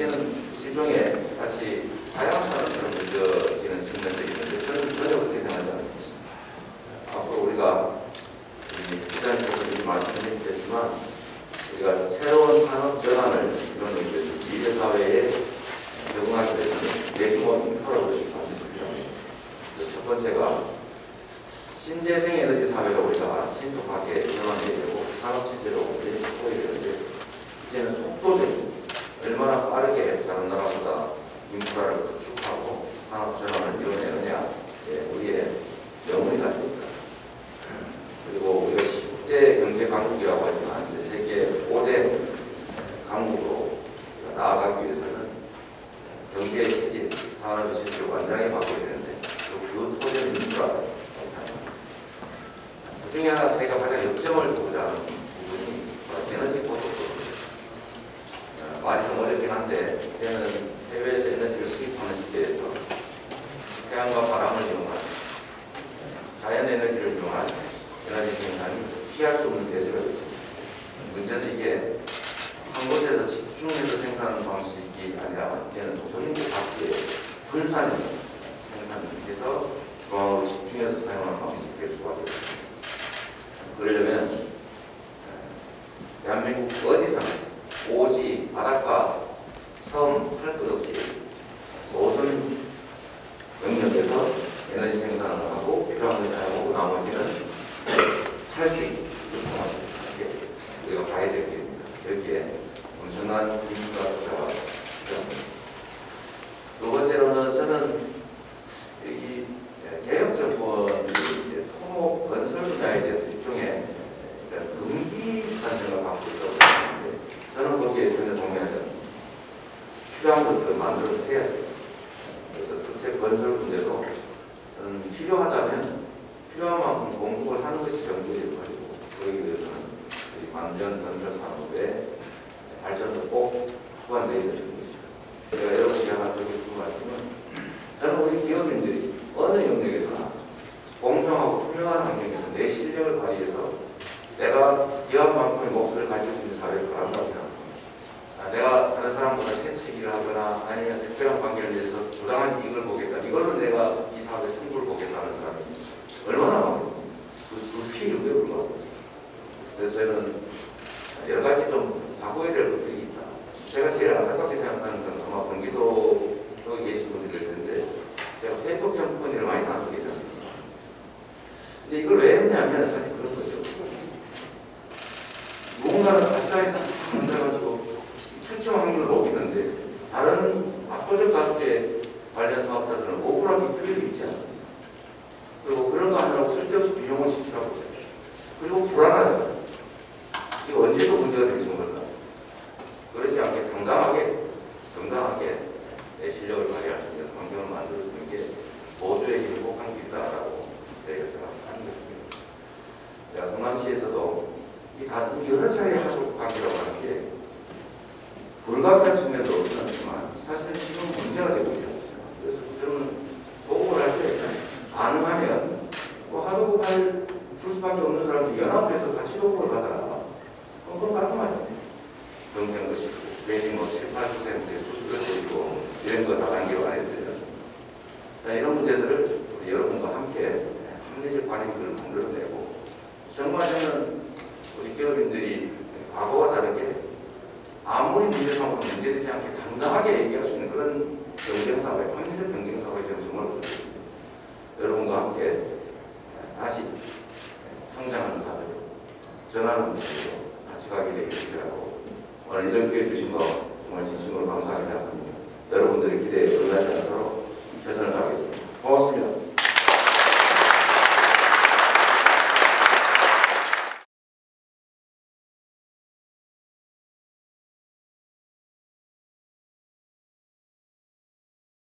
이제는 시중에 다시 사양처럼 느껴지는 측면도 있는데 저는 전혀 그렇게 생각하지 않습니다. 앞으로 우리가 시장님께서 말씀해 주셨지만 우리가 새로운 산업 전환을 이런 미래사회에 적응하기 위해서는 대규모 인프라로 실시합니다. 첫 번째가 신재생 에너지 사회로 우리가 신속하게 전환되고 산업 체제로 우리 확보해야 이제는 속도 강국이라고 하지만 세계 5대 강국으로 나아가기 위해서는 경제 체질, 산업 체질을 완전하게 바꿔야 되는데 그 토대는 인프라다. 그 중에 하나 저희가 가장 역점을 하는 부분이 에너지 보조입니다. 어, 말이 좀 어렵긴 한데 저는 해외에서 에너지를 수입하는 시대에서 태양과 바람을 이용한 자연 에너지를 이용한 에너지 생산이 피할 수 없는 대세가 있습니다. 문제는 이게 한 곳에서 집중해서 생산하는 방식이 아니라 이제는 전국 각지에 분산해서 생산해서 중앙으로 집중해서 사용하는 방식이 될 수밖에 없습니다. 그러려면 대한민국 어디서나 오지, 바닷가, 섬, 할 것 없이 모든 영역에서 에너지 생산을 하고 필요한 걸 사용하고 나머지는 할수 있게 우리가 봐야 되겠습니다. 여기에 엄청난 인프가 필요합니다. 두 번째로는 저는 이 개혁 정권이 이제 토목 건설 분야에 대해서 일종의 이런 금기라는 생각을 갖고 있다고 생각하는데 저는 거기에 전혀 동의하지 않습니다. 필요한 것들을 만들어서 해야 돼요. 그래서 주택 건설 문제도 저는 필요하다면 필요한 만큼 공급을 하는 것이 정부의 역할이고 그러기 위해서는 우리 관련 건설 산업의 발전도 꼭 수반되어야 되는 것이죠. 제가 여러분께 하나 드리고 싶은 말씀은 저는 우리 기업인들이 어느 영역에서나 공정하고 투명한 환경에서 내 실력을 발휘해서 내가 기업만큼의 목소리를 가질 수 있는 사회를 생각합니다. 아, 내가 다른 사람보다 세치기를 하거나 아니면 특별한 관계를 위해서 부당한 이익을 보겠다. 이걸로 내가 이 사업의 승부를 보겠다는 사람이 얼마나 많겠습니까? 그, 그 필요에 불과하고. 그래서 저는 여러 가지 좀 바꿔야 될 것들이 있다. 제가 제일 안타깝게 생각하는 건 아마 경기도 쪽에 계신 분들일 텐데 제가 페이퍼 캠퍼니를 많이 계지 않습니까? 근데 이걸 왜 했냐면 사실 그런 거죠. 누군가는 가짜에서 만들어가지고 출처 확률을 높이는데 다른 압도적 가수의 관련 사업자들은 억울하게 끌리고 있지 않습니까? 그리고 그런 거 하느라고 쓸데없이 비용을 지출하고. 그리고 불안하죠. 이거 언제도 문제가 될지 모른다. 그러지 않게 당당하게, 정당하게 내 실력을 발휘할 수 있는 환경을 만들어주는 게 모두에게 행복한 길이다라고 저희가 생각하는 것입니다. 제가 성남시에서도 이 다, 이 여러 차례 하도 관계라고 하는 게 불가피한 측면도 없진 않지만 사실은 지금 문제가 되고 있습니다. 그래서 저는 보고를 할 때 가능하면 뭐 하도급 할줄 수밖에 없는 사람들이 연합해서 같이 도구를 하더라. 그럼 그건 깔끔하죠. 경쟁도 쉽고, 괜히 뭐 7, 8%의 수수료도 있고, 이런 거 다단계로 안 해도 되잖습니다. 자, 이런 문제들을 우리 여러분과 함께 합리적 관행들을 만들어내고, 정말 저는 우리 기업인들이 과거와 다르게 아무리 문제 삼고 문제되지 않게 당당하게 얘기할 수 있는 그런 경쟁사회, 합리적 여러분과 함께